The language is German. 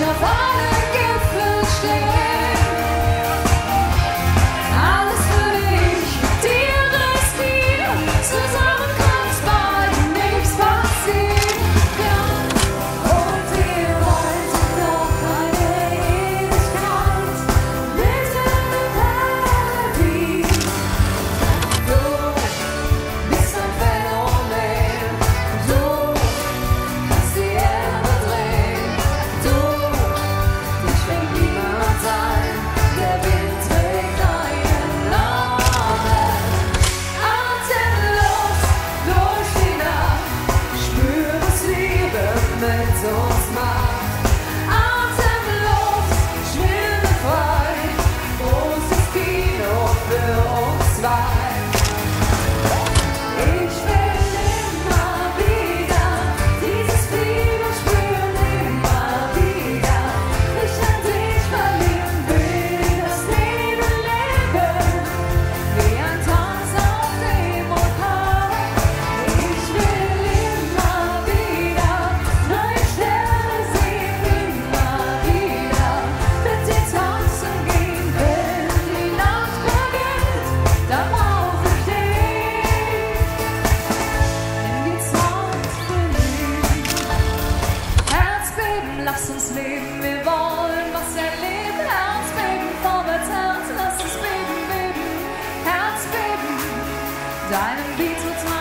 na fora. mezzo smile. lass uns leben, wir wollen was erleben. Herz beben, vorwärts, Herz, lass uns beben, beben, Herz beben, deinen Beat total.